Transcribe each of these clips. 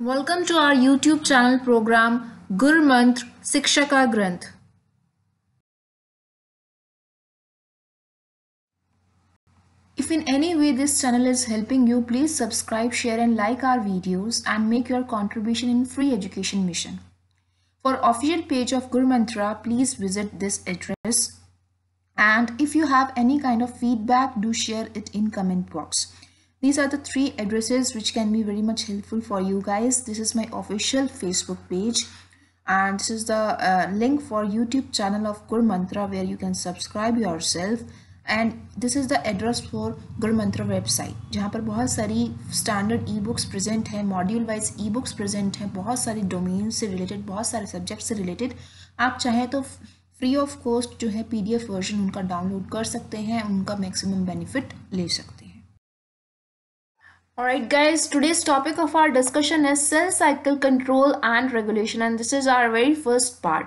Welcome to our YouTube channel program Gur Mantra Sikshaka Granth. If in any way this channel is helping you, please subscribe, share and like our videos and make your contribution in free education mission. For official page of Gur Mantra, please visit this address. And if you have any kind of feedback, do share it in comment box. These are the three addresses which can be very much helpful for you guys. This is my official Facebook page and this is the uh, link for YouTube channel of Gur Mantra where you can subscribe yourself this is the address for Gur Mantra website जहाँ पर बहुत सारी standard e books present हैं module wise e books present हैं बहुत सारे domain से related बहुत सारे सब्जेक्ट से रिलेटेड आप चाहें तो फ्री ऑफ़ कॉस्ट जो है पीडीएफ वर्जन उनका डाउनलोड कर सकते हैं उनका मैक्सिमम बेनिफिट ले सकते हैं Alright guys, today's topic of our discussion is cell cycle control and regulation and this is our very first part.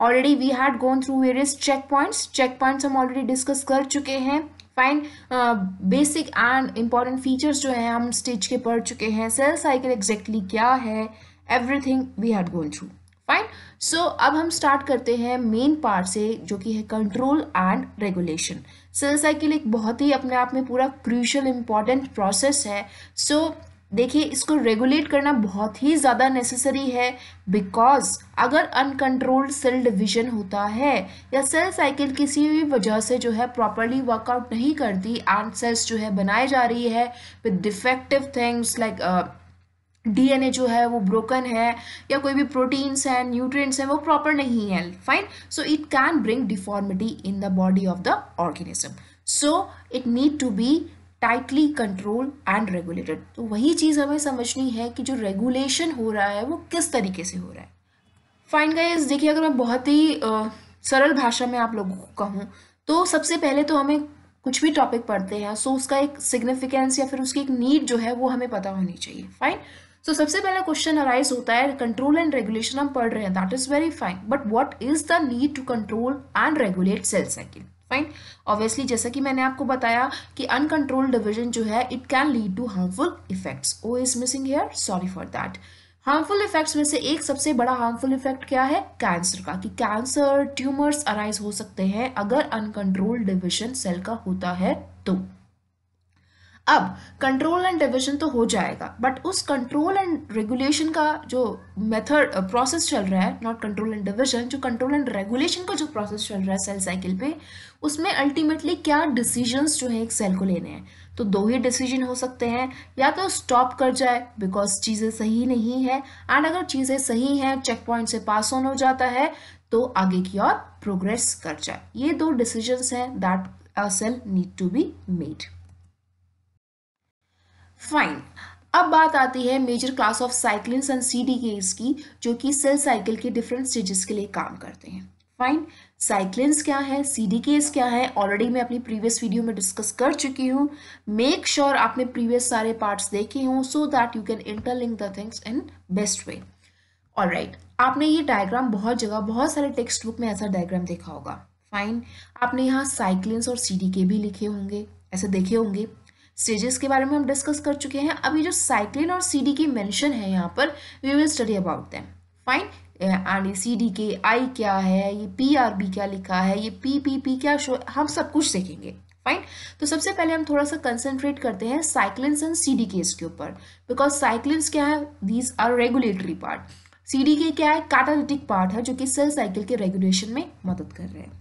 Had gone through various check points check points हम already discuss कर चुके हैं. Fine basic and important features जो हैं हम stage के पढ़ चुके हैं. सेल साइकिल एग्जैक्टली क्या है? Everything we had gone through fine so अब हम स्टार्ट करते हैं मेन पार्ट से जो कि है control and regulation cell cycle एक बहुत ही अपने आप में पूरा क्रूशल इंपॉर्टेंट प्रोसेस है. सो so, देखिए इसको रेगुलेट करना बहुत ही ज़्यादा नेसेसरी है बिकॉज़ अगर अनकंट्रोल्ड सेल डिवीज़न होता है या सेल साइकिल किसी भी वजह से जो है प्रॉपरली वर्कआउट नहीं करती एंड सेल्स जो है बनाई जा रही है with defective things like DNA जो है वो ब्रोकन है या कोई भी प्रोटीन्स हैं न्यूट्रिएंट्स हैं वो प्रॉपर नहीं है। Fine so it can bring deformity in the body of the organism so it need to be tightly control and regulated तो वही चीज़ हमें समझनी है कि जो रेगुलेशन हो रहा है वो किस तरीके से हो रहा है। फाइन गाइस देखिए अगर मैं बहुत ही आ, सरल भाषा में आप लोगों को कहूँ तो सबसे पहले तो हमें कुछ भी टॉपिक पढ़ते हैं सो उसका एक सिग्निफिकेंस या फिर उसकी एक नीड जो है वो हमें पता होनी चाहिए। फाइन सो so, सबसे पहला क्वेश्चन अराइज होता है कंट्रोल एंड रेगुलेशन हम पढ़ रहे हैं that is very fine but what is the need to control and regulate cell cycle fine obviously जैसा कि मैंने आपको बताया कि अनकंट्रोल डिविजन जो है it can lead to harmful effects oh is missing here sorry for that harmful effects में से एक सबसे बड़ा हार्मफुल इफ़ेक्ट क्या है? कैंसर का कि कैंसर ट्यूमर्स अराइज हो सकते हैं अगर अनकंट्रोल्ड डिविजन सेल का होता है तो। अब कंट्रोल एंड डिविजन तो हो जाएगा बट उस कंट्रोल एंड रेगुलेशन का जो मेथड प्रोसेस चल रहा है नॉट कंट्रोल एंड डिविजन जो कंट्रोल एंड रेगुलेशन का जो प्रोसेस चल रहा है सेल साइकिल पे, उसमें अल्टीमेटली क्या डिसीजंस जो है एक सेल को लेने हैं? तो दो ही डिसीज़न हो सकते हैं, या तो स्टॉप कर जाए बिकॉज़ चीज़ें सही नहीं है एंड अगर चीज़ें सही हैं चेक पॉइंट से पास ऑन हो जाता है तो आगे की ओर प्रोग्रेस कर जाए। ये दो डिसीजंस हैं that cell need to be made fine अब बात आती है major class of cyclins and C की, जो कि सेल साइकिल के डिफरेंट स्टेजेस के लिए काम करते हैं। फाइन साइक्लिन्स क्या है? सी क्या है? ऑलरेडी मैं अपनी प्रीवियस वीडियो में डिस्कस कर चुकी हूँ। मेक श्योर आपने प्रीवियस सारे पार्ट्स देखे हों so that you can interlink the things in best way all right आपने ये डायग्राम बहुत जगह, बहुत सारे टेक्स्ट बुक में ऐसा डायग्राम देखा होगा। फाइन आपने यहाँ साइक्लिन्स और सी डी के भी लिखे होंगे, ऐसे देखे होंगे। स्टेजेस के बारे में हम डिस्कस कर चुके हैं। अभी जो साइक्लिन और सी डी की मैंशन है यहाँ पर we will study about them fine and C D K I क्या है, ये पी आर बी क्या लिखा है, ये पी पी पी क्या शो हम सब कुछ देखेंगे फाइन तो सबसे पहले हम थोड़ा सा कंसेंट्रेट करते हैं cyclins and C D Ks के ऊपर। बिकॉज़ साइक्लिन्स क्या है? These are regulatory part C D K क्या है? कैटालिटिक पार्ट है, जो कि सेल साइकिल के रेगुलेशन में मदद कर रहे हैं।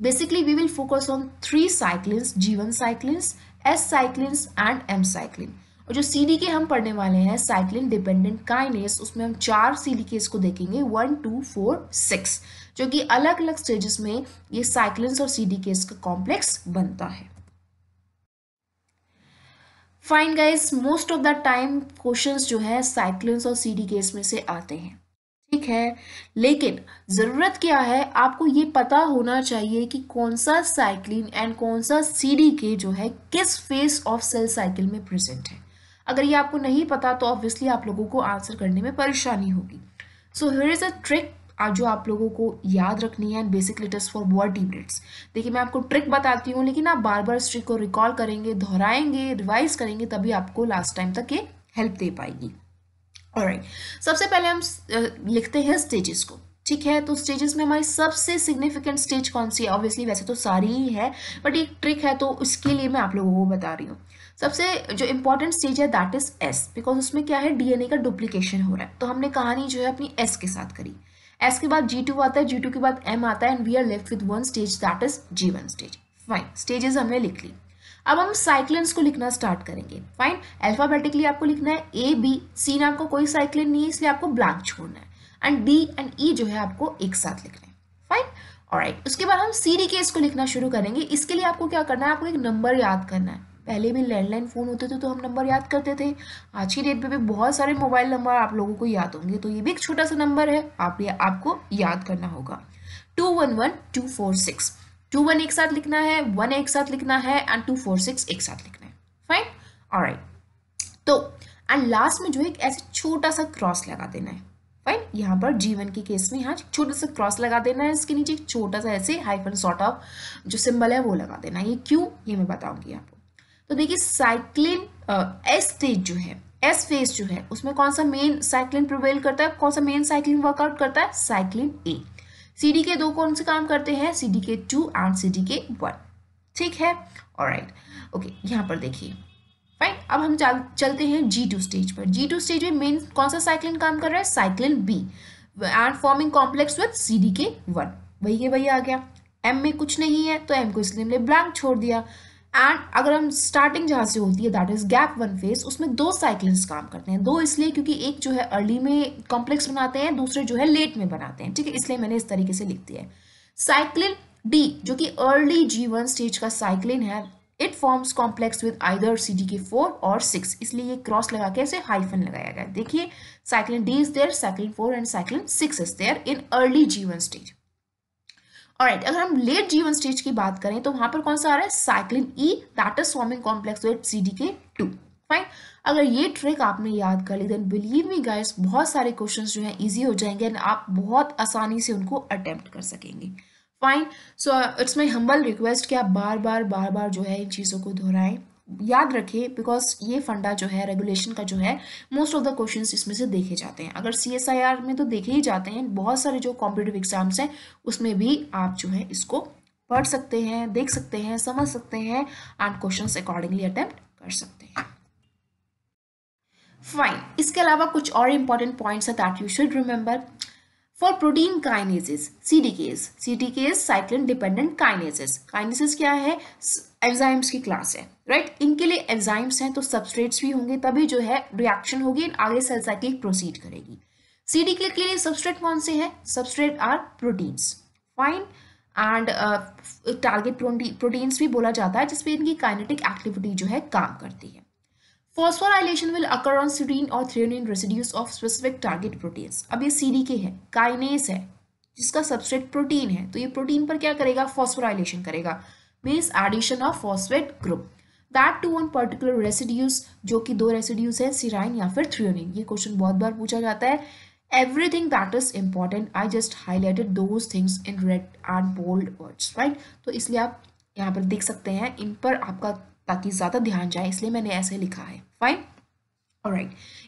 Basically we will focus on three cyclins G one cyclins S cyclins and M cyclin और जो सी डी के हम पढ़ने वाले हैं साइक्लिन डिपेंडेंट काइनेस उसमें हम चार सी डी केस को देखेंगे वन टू फोर सिक्स जो कि अलग अलग स्टेजेस में ये साइक्लिन्स और सी डी केस का कॉम्प्लेक्स बनता है। Fine guys most of the time questions जो है साइक्लिन्स और सी डी केस में से आते हैं। ठीक है, लेकिन ज़रूरत क्या है? आपको ये पता होना चाहिए कि कौन सा साइक्लिन एंड कौन सा सी के जो है, किस फेस ऑफ़ सेल साइकिल में प्रेजेंट है। अगर ये आपको नहीं पता तो ऑब्वियसली आप लोगों को आंसर करने में परेशानी होगी। So here is a trick जो आप लोगों को याद रखनी है बेसिक लेटर्स फॉर वर्टिब्रेट्स देखिए, मैं आपको ट्रिक बताती हूँ, लेकिन आप बार बार इस ट्रिक को रिकॉल करेंगे, दोहराएँगे रिवाइज करेंगे, तभी आपको लास्ट टाइम तक ये हेल्प दे पाएगी। राइट सबसे पहले हम लिखते हैं स्टेजेस को, ठीक है? तो स्टेजेस में हमारी सबसे सिग्निफिकेंट स्टेज कौन सी है? ऑब्वियसली वैसे तो सारी ही है बट एक ट्रिक है तो उसके लिए मैं आप लोगों को बता रही हूँ। सबसे जो इंपॉर्टेंट स्टेज है दैट इज़ एस बिकॉज़ उसमें क्या है? डीएनए का डुप्लीकेशन हो रहा है। तो हमने कहानी जो है अपनी एस के साथ करी। एस के बाद जी टू आता है जी टू के बाद एम आता है and we are left with one stage that is G one stage fine stages हमने लिख ली। अब हम साइक्लिन्स को लिखना स्टार्ट करेंगे। फाइन अल्फाबेटिकली आपको लिखना है ए बी सी नाम का कोई साइक्लिन नहीं है, इसलिए आपको ब्लैंक छोड़ना है। एंड डी एंड ई जो है आपको एक साथ लिखना है। फाइन और राइट उसके बाद हम सी डी के लिखना शुरू करेंगे। इसके लिए आपको क्या करना है? आपको एक नंबर याद करना है। पहले भी लैंडलाइन फ़ोन होते थे तो हम नंबर याद करते थे। आज की डेट पे भी बहुत सारे मोबाइल नंबर आप लोगों को याद होंगे। तो ये भी एक छोटा सा नंबर है। आप ये आपको याद करना होगा। Two one one two four six two one एक साथ लिखना है वन एक साथ लिखना है एंड टू फोर सिक्स एक साथ लिखना है। फाइन और तो एंड लास्ट में जो है ऐसे छोटा सा क्रॉस लगा देना है। फाइन यहाँ पर जीवन के केस में यहाँ छोटा सा क्रॉस लगा देना है। इसके नीचे एक छोटा सा ऐसे हाइफन सॉर्ट ऑफ़ जो सिंबल है वो लगा देना है। ये क्यों? ये मैं बताऊँगी आपको। तो देखिए साइक्लिन एस स्टेज जो है एस फ़ेज़ जो है, उसमें कौन सा मेन साइक्लिन प्रिवेल करता है? कौन सा मेन साइक्लिन वर्कआउट करता है? साइक्लिन ए सी डी के दो कौन से काम करते हैं? C D K two and C D K one ठीक है? और राइट ओके यहाँ पर देखिए। फाइन अब हम चल, चलते हैं जी टू स्टेज पर। जी टू स्टेज में मेन कौन सा साइक्लिन काम कर रहा है? Cyclin B and forming complex with C D K one वही के वही आ गया। एम में कुछ नहीं है तो एम को इसलिए हमने ब्लैंक छोड़ दिया। एंड अगर हम स्टार्टिंग जहाँ से होती है that is gap one phase उसमें दो साइकिल्स काम करते हैं। दो इसलिए क्योंकि एक जो है अर्ली में कॉम्प्लेक्स बनाते हैं, दूसरे जो है लेट में बनाते हैं। ठीक है, इसलिए मैंने इस तरीके से लिख दिया है। साइक्लिन डी जो कि अर्ली जी वन स्टेज का साइक्लिन है it forms complex with either C D K four और सिक्स इसलिए ये क्रॉस लगा के ऐसे हाइफन लगाया गया देखिए cyclin D is there cyclin four and cyclin six is there in early G one stage और अगर हम लेट जीवन स्टेज की बात करें तो वहाँ पर कौन सा आ रहा है? Cyclin E that is forming complex with C D K two fine अगर ये ट्रिक आपने याद कर ली देन बिलीव मी गाइस बहुत सारे क्वेश्चंस जो हैं इजी हो जाएँगे एंड आप बहुत आसानी से उनको अटेम्प्ट कर सकेंगे. Fine so it's my humble request कि आप बार बार बार बार जो है इन चीज़ों को दोहराएँ. याद रखें बिकॉज़ ये फंडा जो है रेगुलेशन का जो है मोस्ट ऑफ़ द क्वेश्चन इसमें से देखे जाते हैं। अगर सी एस आई आर में तो देखे ही जाते हैं, बहुत सारे जो कॉम्पिटेटिव एग्ज़ाम्स हैं, उसमें भी आप जो है इसको पढ़ सकते हैं, देख सकते हैं, समझ सकते हैं एंड क्वेश्चन अकॉर्डिंगली अटेम्प्ट कर सकते हैं। फाइन इसके अलावा कुछ और इंपॉर्टेंट पॉइंट्स है that you should remember for protein kinases CDKs CDKs cyclin dependent kinases kinases क्या है? एंजाइम्स की क्लास है राइट right? इनके लिए एंजाइम्स हैं तो सबस्ट्रेट्स भी होंगे, तभी जो है रिएक्शन होगी, आगे सेल साइकिल प्रोसीड करेगी। सी के लिए सबस्ट्रेट कौन से हैं? Substrate are proteins fine and target proteins भी बोला जाता है, जिसपे इनकी काइनेटिक एक्टिविटी जो है काम करती है। Phosphorylation will occur on serine और threonine residues of specific target proteins अब ये सी के है काइनेस है, जिसका सबस्ट्रेट प्रोटीन है। तो ये प्रोटीन पर क्या करेगा? फॉस्फोराइलेशन करेगा। Means addition of phosphate group that too one particular residues जो कि दो रेसिड्यूज है सिराइन या फिर थ्रियोनिन ये क्वेश्चन बहुत बार पूछा जाता है। Everything that is important, i just highlighted those things in red and bold words, right? तो इसलिए आप यहाँ पर देख सकते हैं, इन पर आपका ताकि ज़्यादा ध्यान जाए, इसलिए मैंने ऐसे लिखा है। फाइन और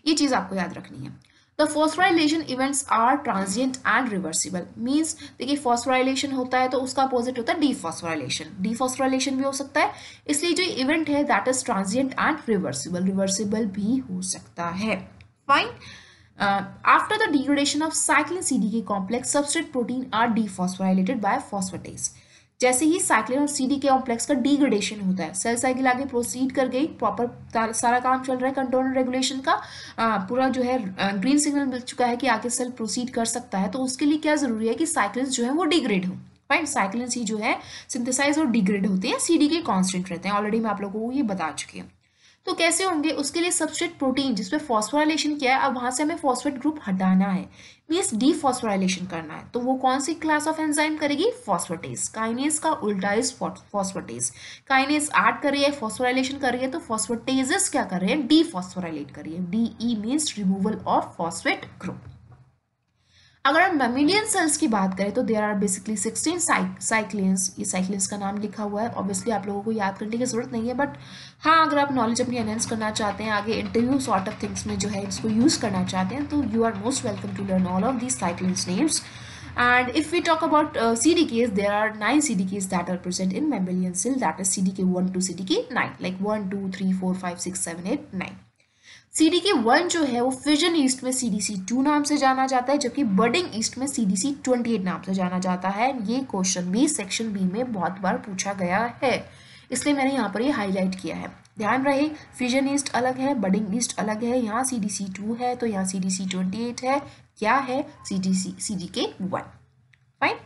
ये चीज़ आपको याद रखनी है। The phosphorylation events are transient and reversible means देखिए फॉस्फोराइलेशन होता है तो उसका अपोजिट होता है डीफॉस्फोराइलेशन डीफॉस्फोराइलेशन भी हो सकता है। इसलिए जो इवेंट है that is transient and reversible reversible भी हो सकता है। Fine after the degradation of cyclin CD K complex substrate protein are dephosphorylated by phosphatase जैसे ही साइक्लिन और सीडी के कॉम्प्लेक्स का डिग्रेडेशन होता है सेल साइकिल आगे प्रोसीड कर गई प्रॉपर सारा काम चल रहा है कंट्रोल रेगुलेशन का आ, पूरा जो है ग्रीन सिग्नल मिल चुका है कि आगे सेल प्रोसीड कर सकता है तो उसके लिए क्या ज़रूरी है कि साइक्लिन जो है वो डिग्रेड हो। फाइन साइक्लिन सी जो है सिंथेसाइज और डिग्रेड होते हैं सीडी के कॉन्स्टेंट रहते हैं। ऑलरेडी मैं आप लोगों को ये बता चुकी हूँ। तो कैसे होंगे? उसके लिए सबस्ट्रेट प्रोटीन जिसमें फॉस्फोराइलेशन किया है? अब वहाँ से हमें फॉस्फेट ग्रुप हटाना है। मीन्स डी फॉस्फोराइलेशन करना है। तो वो कौन सी क्लास ऑफ़ एंजाइम करेगी? फॉस्फोटेज काइनेस का उल्टा इज़ फॉस्फोटेज काइनेस आर्ट कर रही है फॉस्फोराइलेशन कर रही है तो फॉस्फोटेजेस क्या कर रहे हैं? डी फॉस्फोराइलेट करिए D E means removal of phosphate group अगर हम मेमिलियन सेल्स की बात करें तो there are basically sixteen cyclins ये साइक्लियंस का नाम लिखा हुआ है ऑब्वियसली आप लोगों को याद करने की ज़रूरत नहीं है बट हाँ अगर आप नॉलेज अपनी एनहेंस करना चाहते हैं आगे इंटरव्यू सॉर्ट ऑफ़ थिंग्स में जो है इसको यूज़ करना चाहते हैं तो you are most welcome to learn all of these cyclins names And if we talk about uh, CDKs, there are nine CDKs that are present in mammalian cell. That is CDK1 to CDK9, like 1, 2, 3, 4, 5, 6, 7, 8, 9. C D K one जो है वो fission east में C D C to नाम से जाना जाता है, जबकि बर्डिंग ईस्ट में C D C twenty eight नाम से जाना जाता है। ये क्वेश्चन भी सेक्शन बी में बहुत बार पूछा गया है। इसलिए मैंने यहाँ पर ये हाईलाइट किया है। ध्यान रहे फिजन ईस्ट अलग है बर्डिंग ईस्ट अलग है, यहाँ सी डी सी टू है तो यहाँ C D C twenty eight है। क्या है? C D C C D K one fine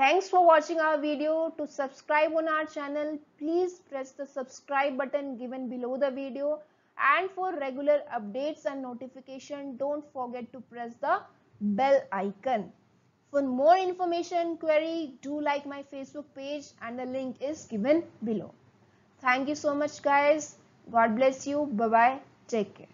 Thanks for watching our video. To subscribe on our channel, please press the subscribe button given below the video. And for regular updates and notification, don't forget to press the bell icon. For more information query, do like my Facebook page and the link is given below. Thank you so much guys. God bless you. Bye-bye. Take care.